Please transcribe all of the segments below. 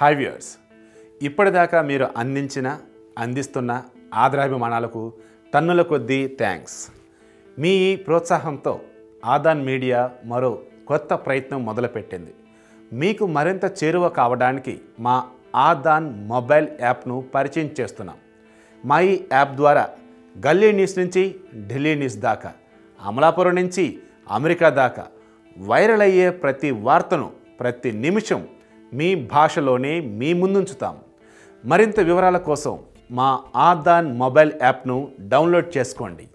Hi viewers ఇప్పటిదాకా మీరు అందించిన అందిస్తున్న ఆదరాభిమానాలకు టన్నుల కొద్దీ థ్యాంక్స్ మీ ఈ ప్రోత్సాహంతో ఆదాన్ మీడియా మరో కొత్త ప్రయత్నం మొదలుపెట్టింది. మీకు మరింత చేరువ కావడానికి మా ఆదాన్ మొబైల్ యాప్ను పరిచయం చేస్తున్నాం. మా ఈ యాప్ ద్వారా గల్లీ న్యూస్ నుంచి ఢిల్లీ న్యూస్ దాకా అమలాపురం నుంచి అమెరికా దాకా వైరల్ అయ్యే ప్రతి వార్తను ప్రతి నిమిషం మీ భాషలోనే మీ ముందుంచుతాం. మరింత వివరాల కోసం మా ఆదాన్ మొబైల్ యాప్ను డౌన్లోడ్ చేసుకోండి.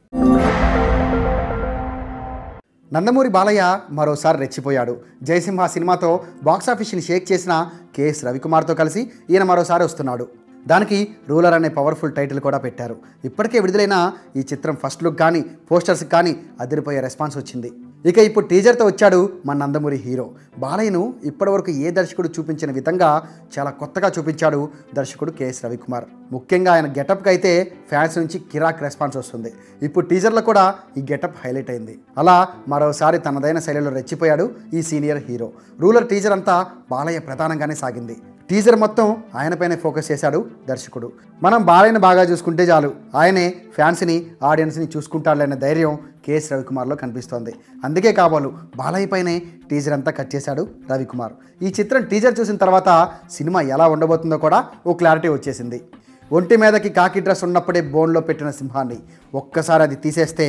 నందమూరి బాలయ్య మరోసారి రెచ్చిపోయాడు. జయసింహ సినిమాతో బాక్సాఫీస్ని షేక్ చేసిన కెఎస్ రవికుమార్తో కలిసి ఈయన మరోసారి వస్తున్నాడు. దానికి రూలర్ అనే పవర్ఫుల్ టైటిల్ కూడా పెట్టారు. ఇప్పటికే విడుదలైన ఈ చిత్రం ఫస్ట్ లుక్ కానీ పోస్టర్స్కి కానీ అదిరిపోయే రెస్పాన్స్ వచ్చింది. ఇక ఇప్పుడు టీజర్తో వచ్చాడు మన నందమూరి హీరో. బాలయ్యను ఇప్పటివరకు ఏ దర్శకుడు చూపించిన విధంగా చాలా కొత్తగా చూపించాడు దర్శకుడు కెఎస్ రవికుమార్. ముఖ్యంగా ఆయన గెటప్కి అయితే ఫ్యాన్స్ నుంచి కిరాక్ రెస్పాన్స్ వస్తుంది. ఇప్పుడు టీజర్లో కూడా ఈ గెటప్ హైలైట్ అయింది. అలా మరోసారి తనదైన శైలిలో రెచ్చిపోయాడు ఈ సీనియర్ హీరో. రూలర్ టీజర్ అంతా బాలయ్య ప్రధానంగానే సాగింది. టీజర్ మొత్తం ఆయనపైనే ఫోకస్ చేశాడు దర్శకుడు. మనం బాలయ్యను బాగా చూసుకుంటే చాలు. ఆయనే ఫ్యాన్స్ని ఆడియన్స్ని చూసుకుంటాడులేని ధైర్యం కేఎస్ రవికుమార్లో కనిపిస్తోంది. అందుకే కాబోలు బాలయ్య పైనే టీజర్ అంతా కట్ చేశాడు రవికుమార్. ఈ చిత్రం టీజర్ చూసిన తర్వాత సినిమా ఎలా ఉండబోతుందో కూడా ఓ క్లారిటీ వచ్చేసింది. ఒంటి మీదకి కాకి డ్రెస్ ఉన్నప్పుడే బోన్లో పెట్టిన సింహాన్ని ఒక్కసారి అది తీసేస్తే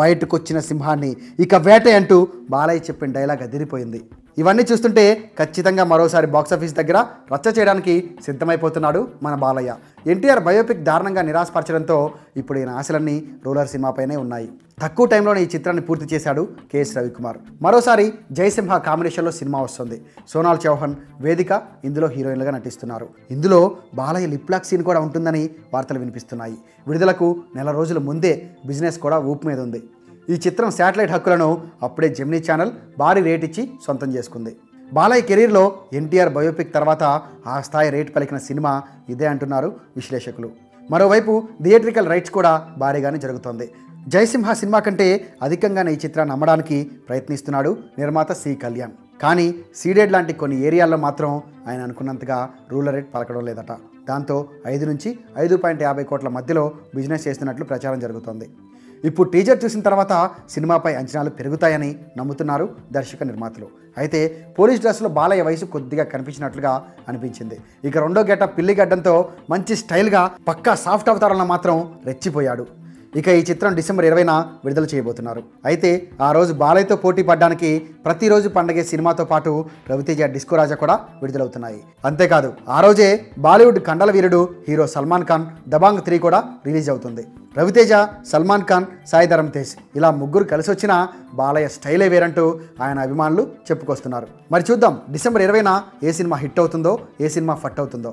బయటకు వచ్చిన సింహాన్ని ఇక వేట అంటూ బాలయ్య చెప్పిన డైలాగ్ అదిరిపోయింది. ఇవన్నీ చూస్తుంటే ఖచ్చితంగా మరోసారి బాక్సాఫీస్ దగ్గర రచ్చ చేయడానికి సిద్ధమైపోతున్నాడు మన బాలయ్య. ఎన్టీఆర్ బయోపిక్ దారుణంగా నిరాశపరచడంతో ఇప్పుడు ఈయన ఆశలన్నీ రూలర్ సినిమాపైనే ఉన్నాయి. తక్కువ టైంలోనే ఈ చిత్రాన్ని పూర్తి చేశాడు కెఎస్ రవికుమార్. మరోసారి జయసింహ కాంబినేషన్లో సినిమా వస్తుంది. సోనాల్ చౌహాన్ వేదిక ఇందులో హీరోయిన్లుగా నటిస్తున్నారు. ఇందులో బాలయ్య లిప్లాక్ సీన్ కూడా ఉంటుందని వార్తలు వినిపిస్తున్నాయి. విడుదలకు నెల రోజుల ముందే బిజినెస్ కూడా ఊపు మీద ఉంది. ఈ చిత్రం శాటిలైట్ హక్కులను అప్పుడే జెమినీ ఛానల్ భారీ రేట్ ఇచ్చి సొంతం చేసుకుంది. బాలయ్య కెరీర్లో ఎన్టీఆర్ బయోపిక్ తర్వాత ఆ స్థాయి రేట్ పలికిన సినిమా ఇదే అంటున్నారు విశ్లేషకులు. మరోవైపు థియేట్రికల్ రైట్స్ కూడా భారీగానే జరుగుతోంది. జయసింహ సినిమా కంటే అధికంగానే ఈ చిత్రాన్ని అమ్మడానికి ప్రయత్నిస్తున్నాడు నిర్మాత సి కళ్యాణ్. కానీ సీడెడ్ లాంటి కొన్ని ఏరియాల్లో మాత్రం ఆయన అనుకున్నంతగా రూలర్ రేట్ పలకడం లేదట. దాంతో ఐదు నుంచి ఐదు పాయింట్ యాభై కోట్ల మధ్యలో బిజినెస్ చేస్తున్నట్లు ప్రచారం జరుగుతోంది. ఇప్పుడు టీజర్ చూసిన తర్వాత సినిమాపై అంచనాలు పెరుగుతాయని నమ్ముతున్నారు దర్శక నిర్మాతలు. అయితే పోలీస్ డ్రెస్లో బాలయ్య వయసు కొద్దిగా కనిపించినట్లుగా అనిపించింది. ఇక రెండో గెట పిల్లిగడ్డంతో మంచి స్టైల్గా పక్కా సాఫ్ట్ అవతారంలో మాత్రం రెచ్చిపోయాడు. ఇక ఈ చిత్రం డిసెంబర్ ఇరవైన విడుదల చేయబోతున్నారు. అయితే ఆ రోజు బాలయ్యతో పోటీ పడడానికి ప్రతిరోజు పండగే సినిమాతో పాటు రవితేజ డిస్కో రాజా కూడా విడుదలవుతున్నాయి. అంతేకాదు ఆ రోజే బాలీవుడ్ కండల వీరుడు హీరో సల్మాన్ ఖాన్ దబాంగ్ త్రీ కూడా రిలీజ్ అవుతుంది. రవితేజ సల్మాన్ ఖాన్ సాయి ధరమ్ తేజ్ ఇలా ముగ్గురు కలిసి వచ్చిన బాలయ్య స్టైలే వేరంటూ ఆయన అభిమానులు చెప్పుకొస్తున్నారు. మరి చూద్దాం డిసెంబర్ ఇరవైన ఏ సినిమా హిట్ అవుతుందో ఏ సినిమా ఫట్ అవుతుందో.